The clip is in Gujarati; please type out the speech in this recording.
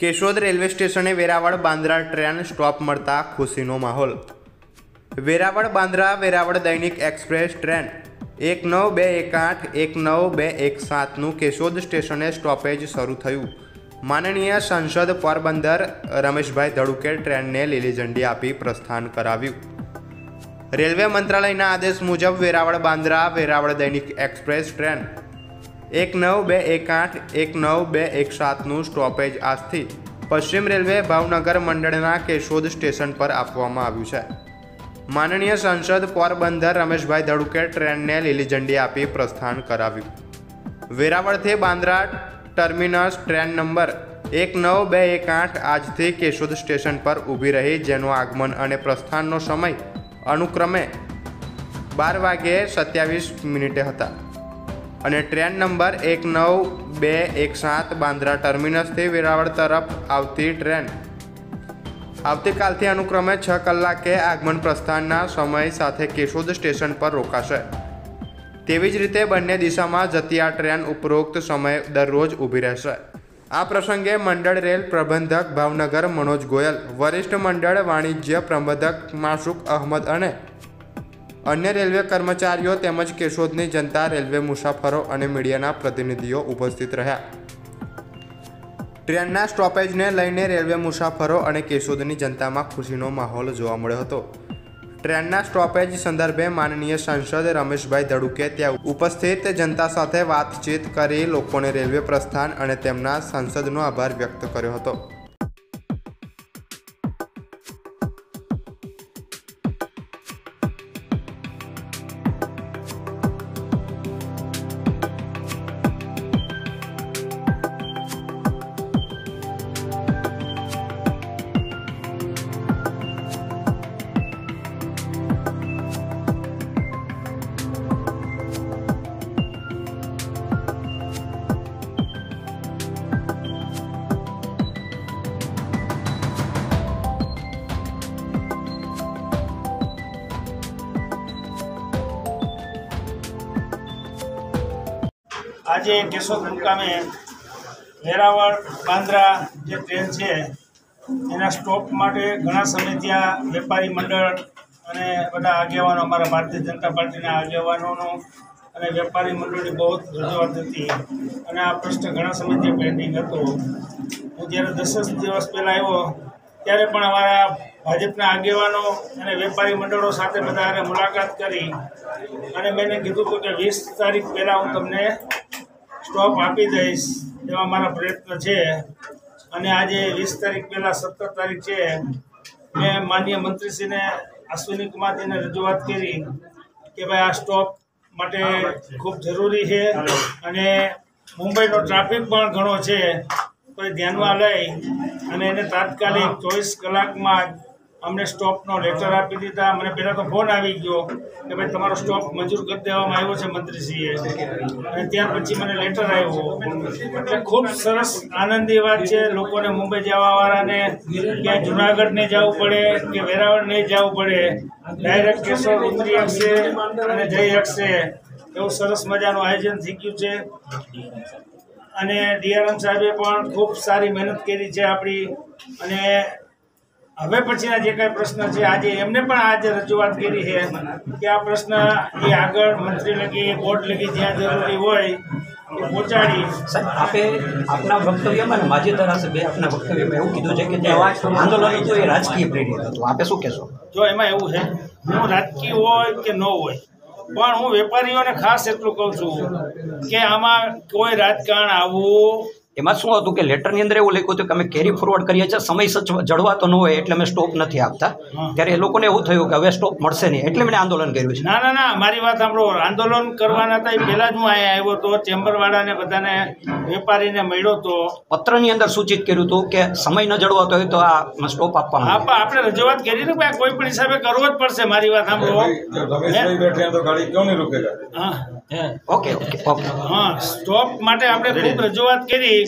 કેશોદ રેલવે સ્ટેશને વેરાવળ બાંદ્રા ટ્રેન સ્ટોપ મળતા ખુશીનો માહોલ. વેરાવળ બાંદ્રા વેરાવળ દૈનિક એક્સપ્રેસ ટ્રેન એક નવ બે એક આઠ એક નવ બે એક સાતનું કેશોદ સ્ટેશને સ્ટોપેજ શરૂ થયું. માનનીય સાંસદ પોરબંદર રમેશભાઈ ધડુકે ટ્રેનને લીલી ઝંડી આપી પ્રસ્થાન કરાવ્યું. રેલવે મંત્રાલયના આદેશ મુજબ વેરાવળ બાંદ્રા વેરાવળ દૈનિક એક્સપ્રેસ ટ્રેન એક નવ બે એક આઠ, એક નવ બે એક સાતનું સ્ટોપેજ આજથી પશ્ચિમ રેલવે ભાવનગર મંડળના કેશોદ સ્ટેશન પર આપવામાં આવ્યું છે. માનનીય સાંસદ પોરબંદર રમેશભાઈ ધડુકે ટ્રેનને લીલી ઝંડી આપી પ્રસ્થાન કરાવ્યું. વેરાવળથી બાંદ્રા ટર્મિનસ ટ્રેન નંબર એક નવ બે એક આઠ આજથી કેશોદ સ્ટેશન પર ઊભી રહી જેનું આગમન અને પ્રસ્થાનનો સમય અનુક્રમે બાર વાગ્યે સત્યાવીસ મિનિટે હતા. અને ટ્રેન નંબર એક નવ બે એક સાત બાંદ્રા ટર્મિનસથી વેરાવળ તરફ આવતી ટ્રેન. આવતીકાલથી અનુક્રમે છ કલાકે આગમન પ્રસ્થાનના સમય સાથે કેશોદ સ્ટેશન પર રોકાશે. તેવી જ રીતે બંને દિશામાં જતી આ ટ્રેન ઉપરોક્ત સમય દરરોજ ઊભી રહેશે. આ પ્રસંગે મંડળ રેલ પ્રબંધક ભાવનગર મનોજ ગોયલ, વરિષ્ઠ મંડળ વાણિજ્ય પ્રબંધક માસુક અહમદ અને અન્ય રેલવે કર્મચારીઓ તેમજ કેશોદની જનતા રેલવે મુસાફરો અને મીડિયાના પ્રતિનિધિઓ ઉપસ્થિત રહ્યા. ટ્રેનના સ્ટોપેજને લઈને રેલવે મુસાફરો અને કેશોદની જનતામાં ખુશીનો માહોલ જોવા મળ્યો હતો. ટ્રેનના સ્ટોપેજ સંદર્ભે માનનીય સાંસદ રમેશભાઈ ધડુકે ત્યાં ઉપસ્થિત જનતા સાથે વાતચીત કરી લોકોને રેલવે પ્રસ્થાન અને તેમના સાંસદનો આભાર વ્યક્ત કર્યો હતો. આજે કેશોદ મુકામે વેરાવળ, બાંદ્રા જે ટ્રેન છે, એના સ્ટોપ માટે ઘણા સમયથી આ વેપારી મંડળ અને બધા આગેવાનો અમારા ભારતીય જનતા પાર્ટીના આગેવાનોનો અને વેપારી મંડળની બહુ જ રજૂઆત હતી. અને આ પ્રશ્ન ઘણા સમયથી પેન્ડિંગ હતો. હું જ્યારે દસ દિવસ પહેલાં આવ્યો, ત્યારે પણ અમારા ભાજપના આગેવાનો અને વેપારી મંડળો સાથે બધા મુલાકાત કરી. અને મેં કીધું હતું કે વીસ તારીખ પહેલાં હું તમને સ્ટોપ આપી દઈશ એવા મારા પ્રયત્ન છે. અને આજે વીસ તારીખ પહેલાં સત્તર તારીખ છે. મેં માનનીય મંત્રીશ્રીને અશ્વિની કુમારજીને રજૂઆત કરી કે ભાઈ આ સ્ટોપ માટે ખૂબ જરૂરી છે અને મુંબઈનો ટ્રાફિક પણ ઘણો છે. તો એ ધ્યાનમાં લઈ અને એને તાત્કાલિક ચોવીસ કલાકમાં અમને સ્ટોપનો લેટર આપી દીધા. મને પહેલાં તો ફોન આવી ગયો કે ભાઈ તમારો સ્ટોપ મંજૂર કરી દેવામાં આવ્યો છે મંત્રીશ્રીએ અને ત્યાર પછી મને લેટર આવ્યો. એટલે ખૂબ સરસ આનંદની વાત છે. લોકોને મુંબઈ જવાવાળાને ક્યાંય જુનાગઢ નહીં જવું પડે કે વેરાવળ નહીં જવું પડે. ડાયરેક્ટ કેશોદ ઉતરી શકશે અને જઈ શકશે એવું સરસ મજાનું આયોજન થઈ ગયું છે. અને ડીઆરએમ સાહેબે પણ ખૂબ સારી મહેનત કરી છે આપણી. અને હવે પછીના જે કાંઈ પ્રશ્ન છે આજે એમને પણ આજે રજૂઆત કરી છે કે આ પ્રશ્ન એ આગળ મંત્રી લગી બોર્ડ લગી જ્યાં જરૂરી હોય પહોંચાડી. આપે આપના વક્તવ્યમાં ને માજી ધારાસભ્ય આપના વક્તવ્યમાં એવું કીધું છે કે જે આંદોલન હતું એ રાજકીય પ્રેરિત હતું. આપે શું કહેશો? જો એમાં એવું છે હું રાજકીય હોય કે ન હોય પણ હું વેપારીઓને ખાસ એટલું કહું છું કે આમાં કોઈ રાજકારણ આવવું એમાં શું હતું કે લેટરની અંદર એવું લખ્યું હતું કે અમે કેરી ફોરવર્ડ કરીએ છીએ સમય જળવાતો ન હોય એટલે અમે સ્ટોપ નથી આપતા. ત્યારે એ લોકોને એવું થયું કે હવે સ્ટોપ મળશે નહીં. એટલે મેં આંદોલન કર્યું છે. ના ના ના મારી વાત સાંભળો. આંદોલન કરવાના હતા એ પહેલાં જ હું અહીંયા આવ્યો હતો. ચેમ્બરવાળાને બધાને વેપારીને મળ્યો તો. પત્રની અંદર સૂચિત કર્યું હતું કે સમય ન જળવાતો હોય તો આ સ્ટોપ આપવા આપણે રજૂઆત કરી ને કોઈ પણ હિસાબે કરવો જ પડશે મારી વાત સાંભળો. રમેશભાઈ બેઠે તો ગાડી કેમ નહીં રોકેલા હા. ઓકે ઓકે ઓકે હા સ્ટોપ માટે આપણે ખૂબ રજૂઆત કરી.